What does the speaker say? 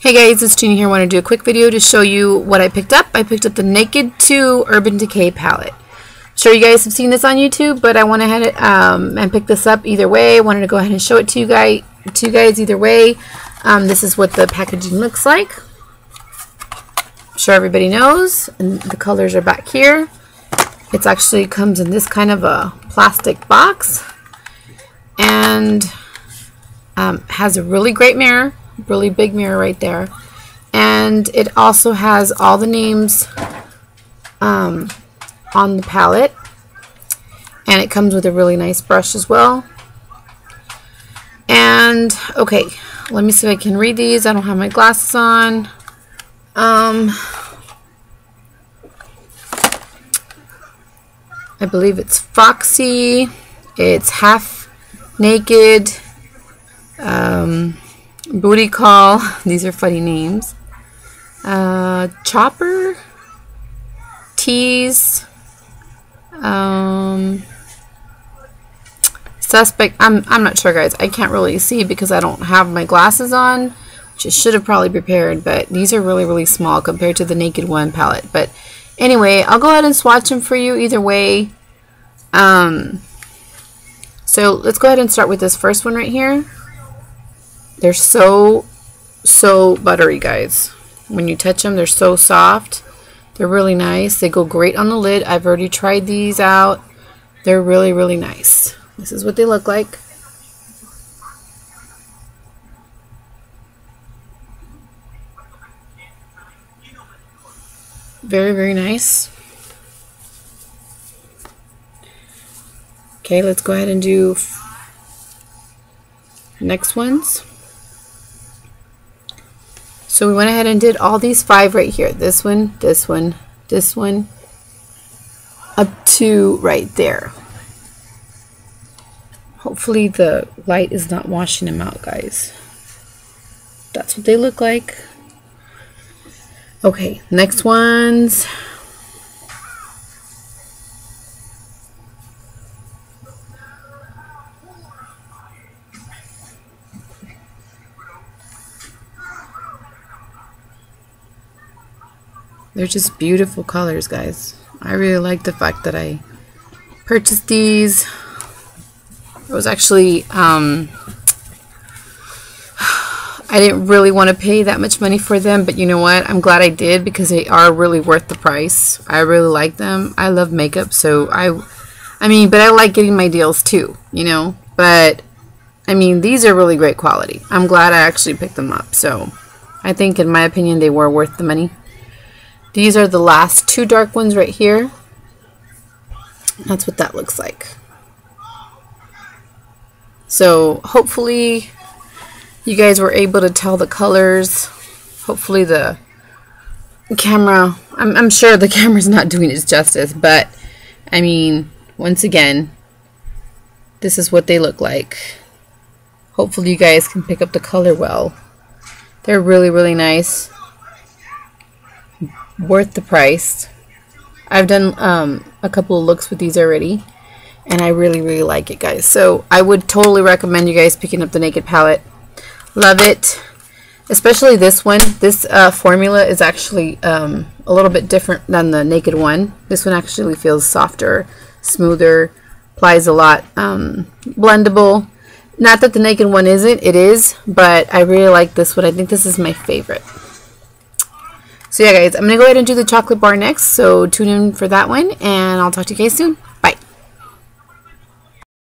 Hey guys, it's Jeannie here. I want to do a quick video to show you what I picked up. I picked up the Naked 2 Urban Decay palette. I'm sure you guys have seen this on YouTube, but I went ahead um, and picked this up either way. I wanted to go ahead and show it to you guys, to you guys either way. Um, this is what the packaging looks like. I'm sure everybody knows. And the colors are back here. It actually comes in this kind of a plastic box. And um, has a really great mirror really big mirror right there. And it also has all the names um, on the palette. And it comes with a really nice brush as well. And, okay, let me see if I can read these. I don't have my glasses on. Um, I believe it's Foxy. It's half naked. Um, Booty Call. These are funny names. Uh, Chopper. Tease. Um, suspect. I'm, I'm not sure, guys. I can't really see because I don't have my glasses on. Which I should have probably prepared. But these are really, really small compared to the Naked One palette. But anyway, I'll go ahead and swatch them for you either way. Um, so let's go ahead and start with this first one right here. They're so, so buttery, guys. When you touch them, they're so soft. They're really nice. They go great on the lid. I've already tried these out. They're really, really nice. This is what they look like. Very, very nice. Okay, let's go ahead and do next ones. So we went ahead and did all these five right here. This one, this one, this one, up to right there. Hopefully the light is not washing them out, guys. That's what they look like. Okay, next ones. They're just beautiful colors, guys. I really like the fact that I purchased these. It was actually, um, I didn't really want to pay that much money for them, but you know what? I'm glad I did because they are really worth the price. I really like them. I love makeup, so I, I mean, but I like getting my deals too, you know? But, I mean, these are really great quality. I'm glad I actually picked them up, so I think, in my opinion, they were worth the money. These are the last two dark ones right here. That's what that looks like. So hopefully you guys were able to tell the colors. Hopefully the camera, I'm, I'm sure the camera's not doing its justice, but I mean, once again, this is what they look like. Hopefully you guys can pick up the color well. They're really, really nice worth the price. I've done um, a couple of looks with these already and I really really like it guys. So I would totally recommend you guys picking up the Naked palette. Love it. Especially this one. This uh, formula is actually um, a little bit different than the Naked one. This one actually feels softer smoother applies a lot um, blendable. Not that the Naked one isn't it is but I really like this one. I think this is my favorite so yeah guys, I'm going to go ahead and do the chocolate bar next. So tune in for that one and I'll talk to you guys soon.